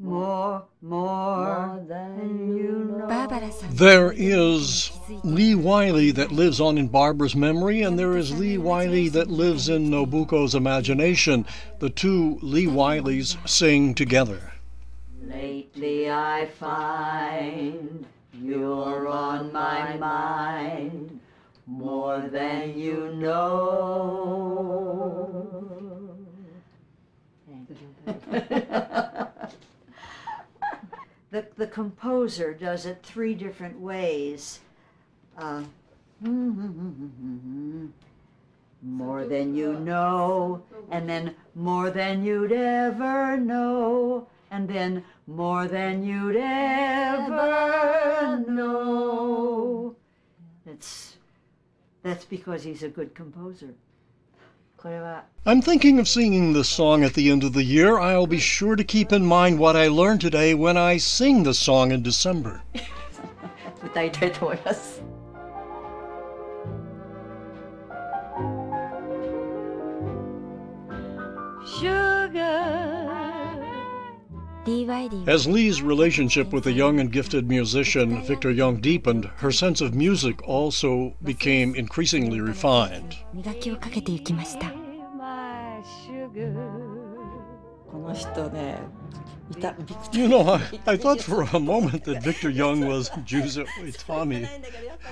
More, more than you know. There is Lee Wiley that lives on in Barbara's memory, and there is Lee Wiley that lives in Nobuko's imagination. The two Lee Wileys sing together. Lately I find you're on my mind more than you know. Thank you. the, the composer does it three different ways. Uh, more than you know, and then more than you'd ever know, and then more than you'd ever know. That's that's because he's a good composer. これは I'm thinking of singing this song at the end of the year. I'll be sure to keep in mind what I learned today when I sing the song in December. 歌いたいと思います。 Lee Wiley As Lee's relationship with the young and gifted musician Victor Young deepened, her sense of music also became increasingly refined. 磨きをかけていきましたこの人ねいたビクト You know, I, I thought for a moment that Victor Young was Giuseppe Tommy.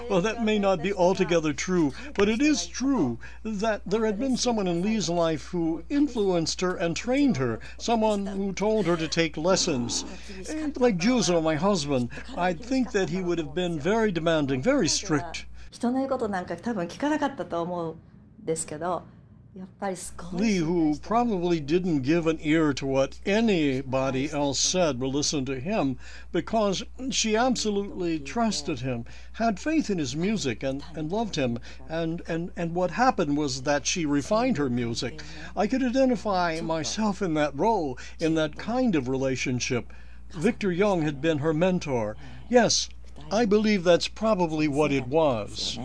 Well, that may not be altogether true, but it is true that there had been someone in Lee's life who influenced her and trained her, someone who told her to take lessons. And like Juzo, my husband, I think that he would have been very demanding, very strict. 人の言うことなんか多分聞かなかったと思うんですけどやっぱり少し Lee, who probably didn't give an ear to what anybody else said or listen to him because she absolutely trusted him, had faith in his music, and, and loved him. And, and, and what happened was that she refined her music. I could identify myself in that role, in that kind of relationship. Victor Young had been her mentor. Yes, I believe that's probably what it was.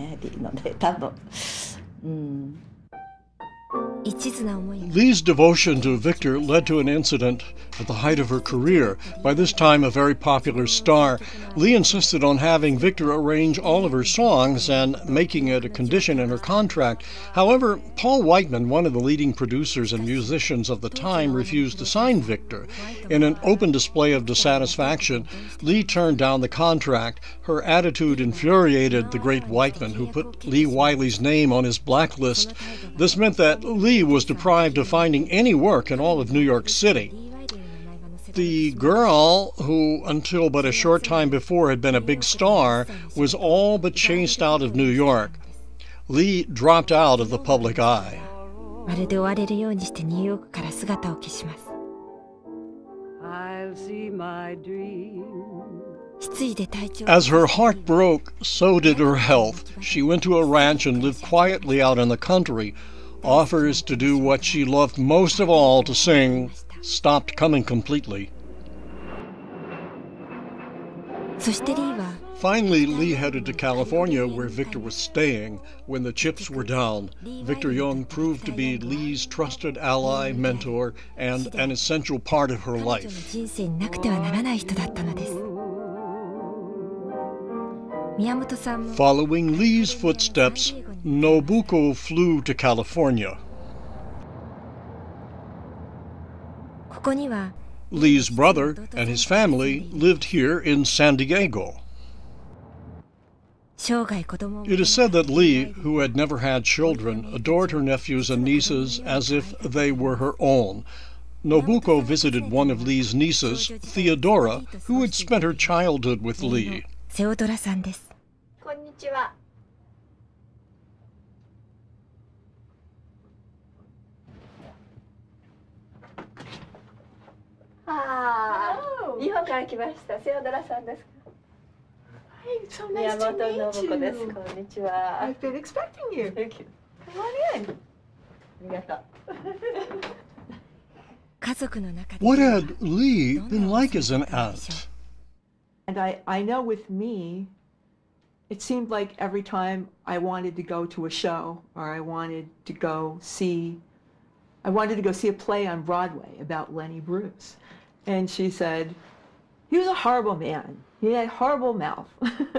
Lee's devotion to Victor led to an incident at the height of her career. By this time, a very popular star, Lee insisted on having Victor arrange all of her songs and making it a condition in her contract. However, Paul Whiteman, one of the leading producers and musicians of the time, refused to sign Victor. In an open display of dissatisfaction, Lee turned down the contract. Her attitude infuriated the great Whiteman, who put Lee Wiley's name on his blacklist. This meant that Lee was deprived of finding any work in all of New York City. The girl, who until but a short time before had been a big star, was all but chased out of New York. Lee dropped out of the public eye. まるで追われるようにしてニューヨークから姿を消します I'll see my dream 失意で体調 As her heart broke, so did her health. She went to a ranch and lived quietly out in the country. offers to do what she loved most of all to sing stopped coming completely. Uh, Finally, Lee headed to California where Victor was staying when the chips were down. Victor Young proved to be Lee's trusted ally, mentor, and an essential part of her life. Following Lee's footsteps, Nobuko flew to California. ここには Lee's brother and his family lived here in San Diego. 生涯子供を It is said that Lee, who had never had children, adored her nephews and nieces as if they were her own. Nobuko visited one of Lee's nieces, Theodora, who had spent her childhood with Lee. ああ、日本から来ました。セオドラさんです。 Hey, so 宮 nice 本 to 信子です。 meet こんにちは。 you. I've been expecting you. Thank you. Come on in. ありがとう。家族の中で What had Lee been like as an aunt? And I, I know with me, it seemed like every time I wanted to go to a show or I wanted to go see, I wanted to go see a play on Broadway about Lenny Bruce. And she said, he was a horrible man. He had a horrible mouth.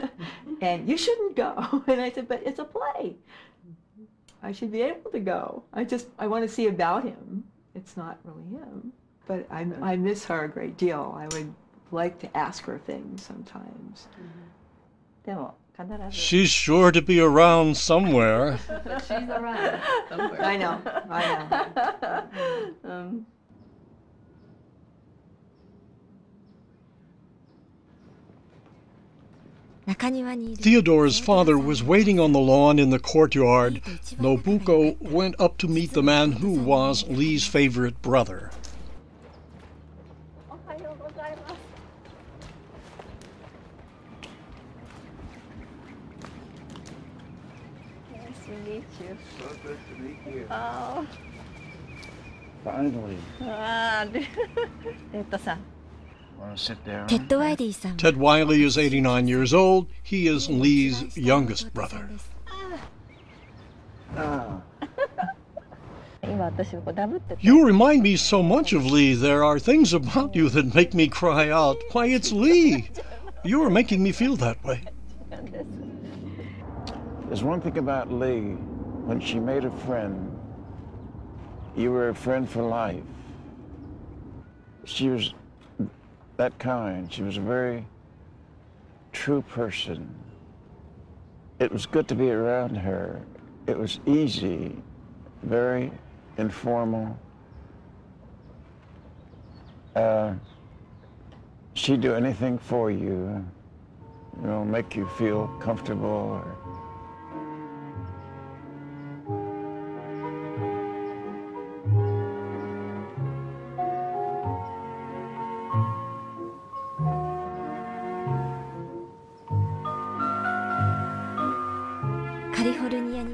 and you shouldn't go. And I said, but it's a play. I should be able to go. I just, I want to see about him. It's not really him. But I, I miss her a great deal. I would like to ask her things sometimes. She's sure to be around somewhere. she's around somewhere. I know, I know. um. Theodora's father was waiting on the lawn in the courtyard. Nobuko went up to meet the man who was Lee's favorite brother. Finally. Ah, Ted Wiley, Ted Wiley is 89 years old. He is Lee's youngest brother. You remind me so much of Lee. There are things about you that make me cry out, Why, it's Lee! You are making me feel that way. There's one thing about Lee. When she made a friend, you were a friend for life. She was that kind. She was a very true person. It was good to be around her. It was easy, very informal. Uh, she'd do anything for you, you know, make you feel comfortable. Or,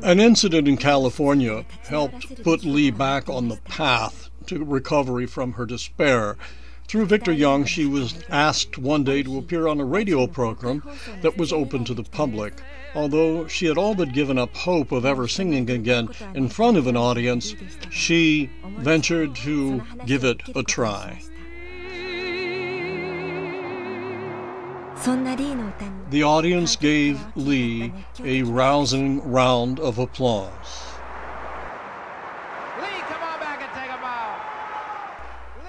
An incident in California helped put Lee back on the path to recovery from her despair. Through Victor Young, she was asked one day to appear on a radio program that was open to the public. Although she had all but given up hope of ever singing again in front of an audience, she ventured to give it a try. The audience gave Lee a rousing round of applause.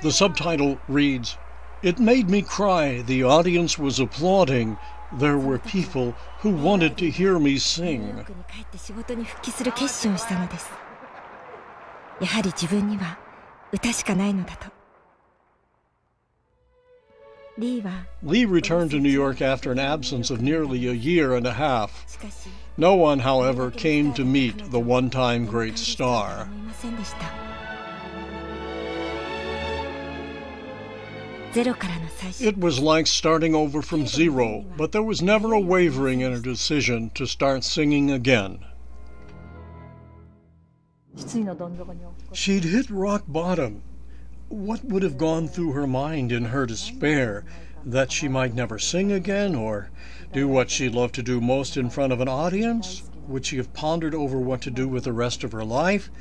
The subtitle reads, It made me cry. The audience was applauding. There were people who wanted to hear me sing. やはり自分には歌しかないのだと。Lee returned to New York after an absence of nearly a year and a half. No one, however, came to meet the one time great star. It was like starting over from zero, but there was never a wavering in her decision to start singing again. She'd hit rock bottom. What would have gone through her mind in her despair? That she might never sing again or do what she loved to do most in front of an audience? Would she have pondered over what to do with the rest of her life?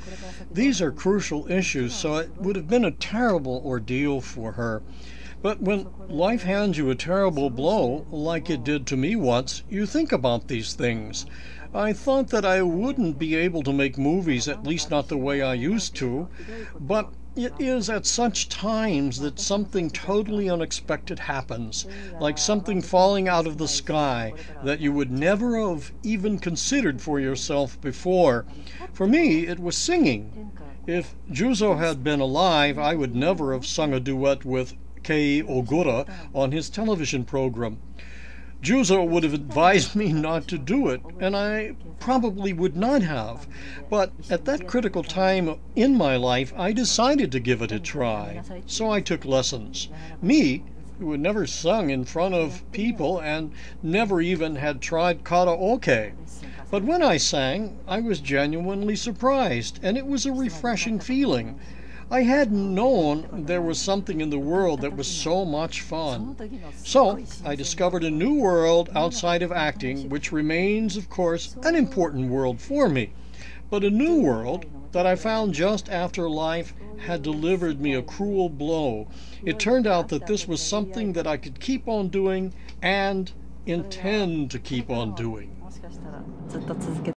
These are crucial issues, so it would have been a terrible ordeal for her. But when life hands you a terrible blow, like it did to me once, you think about these things. I thought that I wouldn't be able to make movies, at least not the way I used to. But it is at such times that something totally unexpected happens, like something falling out of the sky that you would never have even considered for yourself before. For me, it was singing. If Juzo had been alive, I would never have sung a duet with Kei Ogura on his television program. Juzo would have advised me not to do it, and I probably would not have. But at that critical time in my life, I decided to give it a try. So I took lessons. Me, who had never sung in front of people and never even had tried karaoke. But when I sang, I was genuinely surprised, and it was a refreshing feeling. I hadn't known there was something in the world that was so much fun. So I discovered a new world outside of acting, which remains, of course, an important world for me, but a new world that I found just after life had delivered me a cruel blow. It turned out that this was something that I could keep on doing and intend to keep on doing.